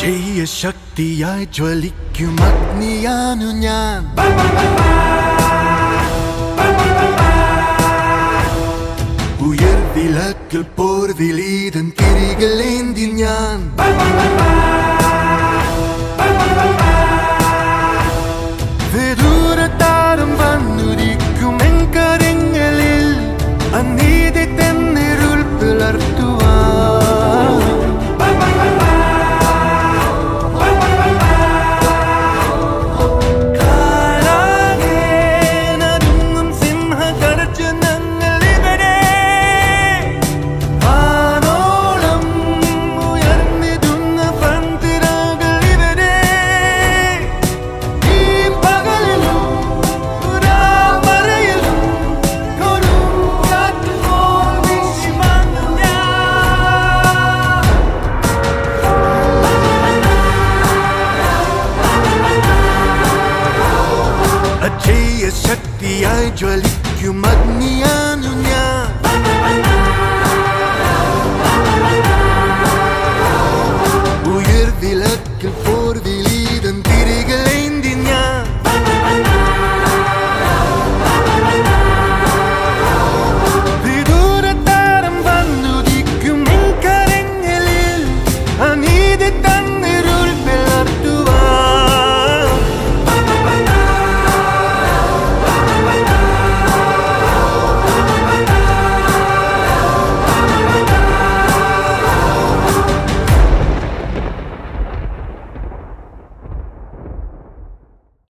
ശക്തിയായി ജ്വലിക്കും അഗ്നിയാനു ഞാൻ. ഉയർവിളക്കിൽ പോർവിലീതൻ തിരികളേന്തി ഞാൻ. يا شكتياي جواليكيو مدنيانونيا ويرضي لك الفور ذي